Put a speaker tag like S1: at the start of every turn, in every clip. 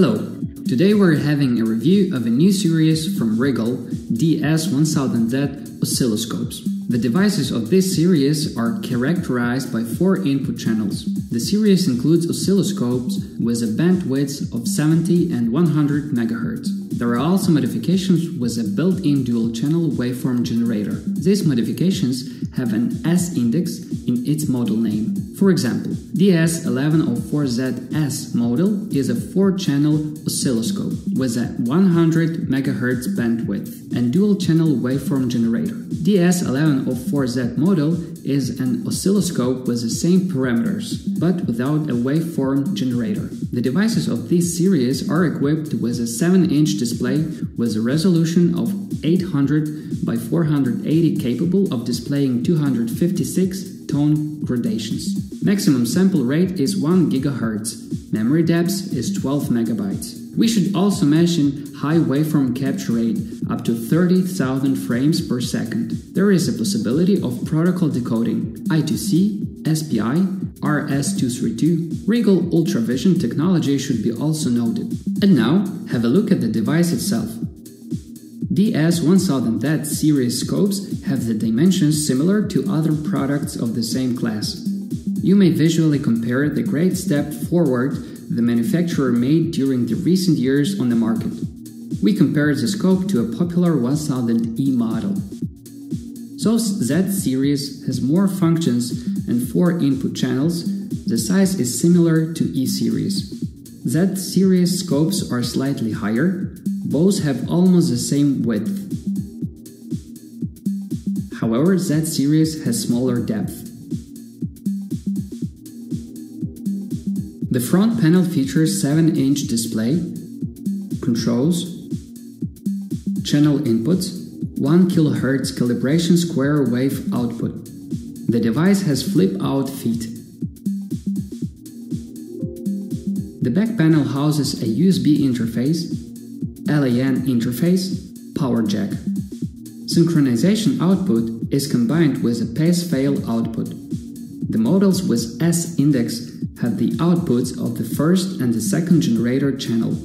S1: Hello! Today we're having a review of a new series from Rigol DS1000Z oscilloscopes. The devices of this series are characterized by four input channels. The series includes oscilloscopes with a bandwidth of 70 and 100 MHz. There are also modifications with a built-in dual-channel waveform generator. These modifications have an S index in its model name. For example, the DS1104ZS model is a 4-channel oscilloscope with a 100 MHz bandwidth and dual-channel waveform generator. DS1104Z model is an oscilloscope with the same parameters, but without a waveform generator. The devices of this series are equipped with a 7-inch display with a resolution of 800 by 480 capable of displaying 256 tone gradations. Maximum sample rate is 1 GHz. Memory depth is 12 MB. We should also mention high waveform capture rate up to 30,000 frames per second. There is a possibility of protocol decoding I2C, SPI, RS232. Rigol Ultravision technology should be also noted. And now, have a look at the device itself. DS1000Z series scopes have the dimensions similar to other products of the same class. You may visually compare the great step forward the manufacturer made during the recent years on the market. We compare the scope to a popular 1000E model. So Z series has more functions and 4 input channels, the size is similar to E series. Z series scopes are slightly higher, both have almost the same width. However, Z series has smaller depth. The front panel features 7-inch display, controls, channel inputs, 1 kHz calibration square wave output. The device has flip-out feet. The back panel houses a USB interface LAN interface, power jack. Synchronization output is combined with a pass-fail output. The models with S have the outputs of the first and the second generator channel.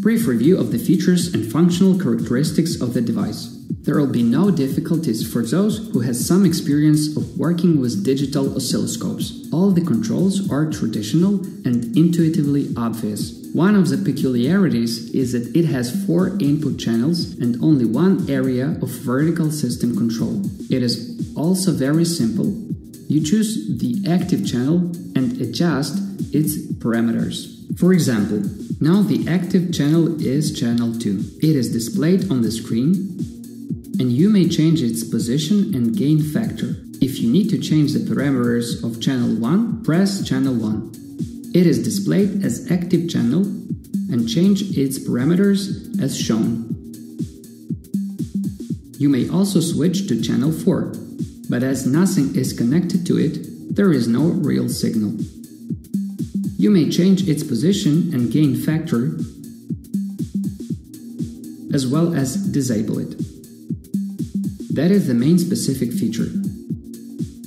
S1: Brief review of the features and functional characteristics of the device. There will be no difficulties for those who has some experience of working with digital oscilloscopes. All the controls are traditional and intuitively obvious. One of the peculiarities is that it has four input channels and only one area of vertical system control. It is also very simple. You choose the active channel and adjust its parameters. For example, now the active channel is channel 2. It is displayed on the screen and you may change its position and gain factor. If you need to change the parameters of channel 1, press channel 1. It is displayed as active channel and change its parameters as shown. You may also switch to channel 4, but as nothing is connected to it, there is no real signal. You may change its position and gain factor as well as disable it. That is the main specific feature.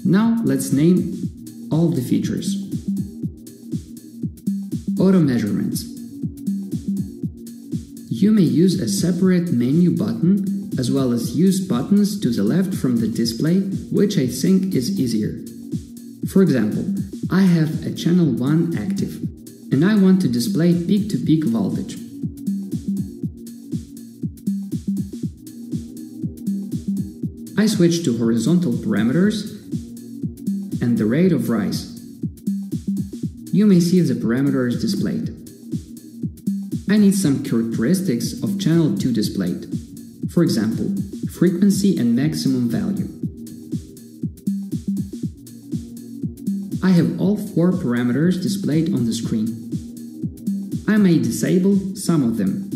S1: Now let's name all the features. Auto measurements. You may use a separate menu button as well as use buttons to the left from the display, which I think is easier. For example, I have a channel 1 active and I want to display peak-to-peak -peak voltage. I switch to horizontal parameters and the rate of rise you may see the parameters displayed. I need some characteristics of channel 2 displayed. For example, frequency and maximum value. I have all four parameters displayed on the screen. I may disable some of them.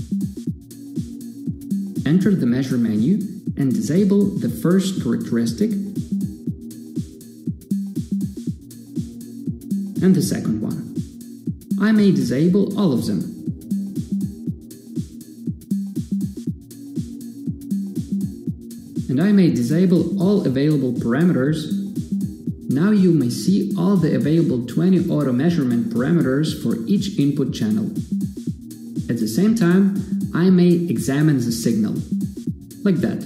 S1: Enter the measure menu and disable the first characteristic and the second one. I may disable all of them. And I may disable all available parameters. Now you may see all the available 20 auto measurement parameters for each input channel. At the same time, I may examine the signal, like that.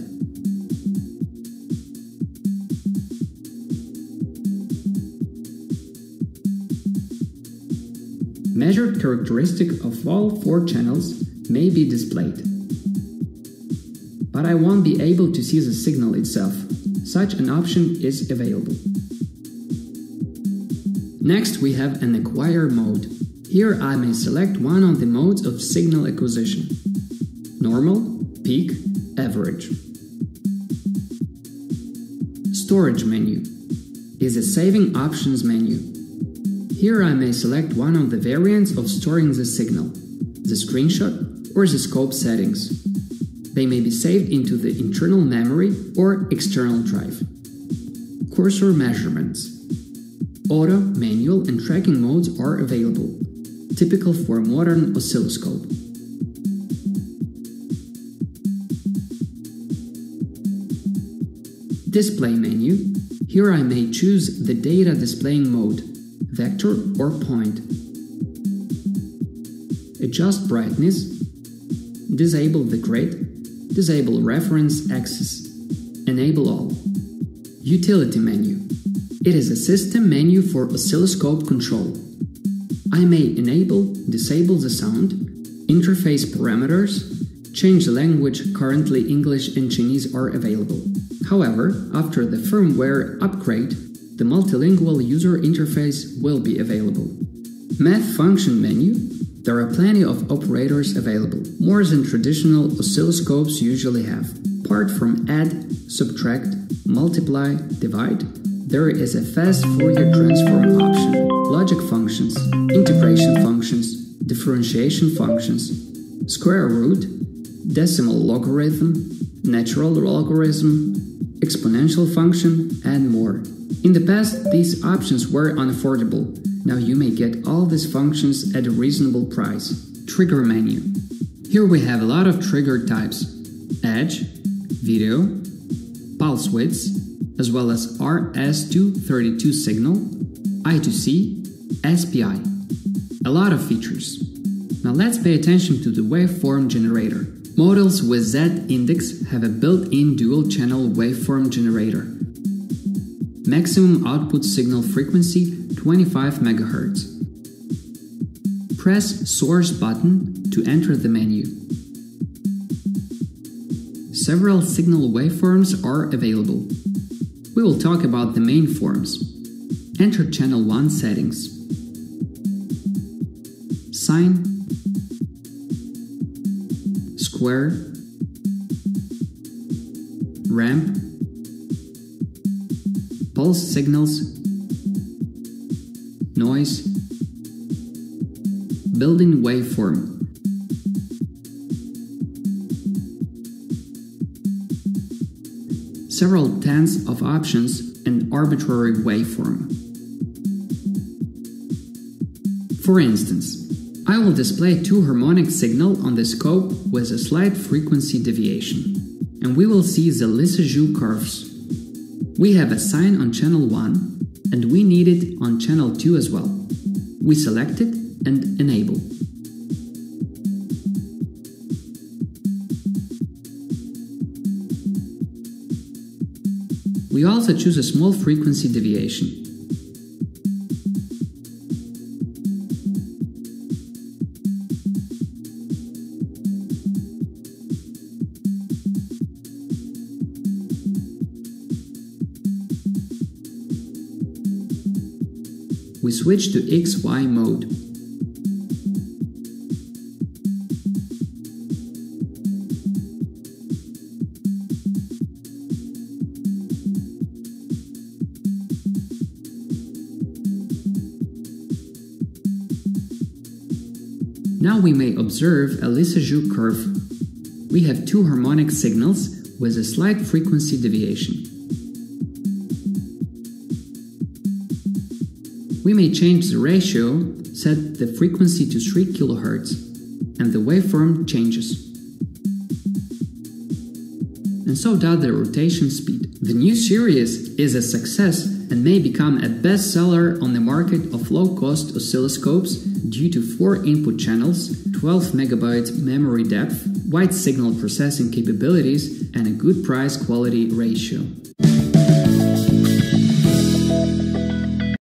S1: Measured characteristic of all four channels may be displayed. But I won't be able to see the signal itself. Such an option is available. Next we have an acquire mode. Here I may select one of the modes of signal acquisition. Normal, peak, average. Storage menu is a saving options menu. Here I may select one of the variants of storing the signal, the screenshot or the scope settings. They may be saved into the internal memory or external drive. Cursor measurements. Auto, manual and tracking modes are available, typical for a modern oscilloscope. Display menu. Here I may choose the data displaying mode, vector or point. Adjust brightness. Disable the grid. Disable reference axis. Enable all. Utility menu. It is a system menu for oscilloscope control. I may enable, disable the sound, interface parameters, change the language currently English and Chinese are available. However, after the firmware upgrade, the multilingual user interface will be available. Math function menu There are plenty of operators available, more than traditional oscilloscopes usually have. Apart from add, subtract, multiply, divide, there is a fast Fourier transform option, logic functions, integration functions, differentiation functions, square root, decimal logarithm, natural logarithm, exponential function, and more. In the past, these options were unaffordable. Now you may get all these functions at a reasonable price. Trigger menu. Here we have a lot of trigger types edge, video, pulse widths, as well as RS232 signal, I2C, SPI. A lot of features. Now let's pay attention to the waveform generator. Models with Z-index have a built-in dual-channel waveform generator. Maximum output signal frequency 25 MHz. Press Source button to enter the menu. Several signal waveforms are available. We will talk about the main forms. Enter channel 1 settings. Sine, square, ramp, pulse signals, noise, building waveform. Several tens of options and arbitrary waveform. For instance, I will display two harmonic signal on the scope with a slight frequency deviation, and we will see the Lissajous curves. We have a sine on channel 1 and we need it on channel 2 as well. We select it and enable. We also choose a small frequency deviation. Switch to XY mode. Now we may observe a Lissajous curve. We have two harmonic signals with a slight frequency deviation. We may change the ratio, set the frequency to 3 kHz, and the waveform changes. And so does the rotation speed. The new series is a success and may become a bestseller on the market of low-cost oscilloscopes due to 4 input channels, 12 MB memory depth, wide signal processing capabilities, and a good price-quality ratio.